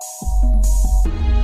Música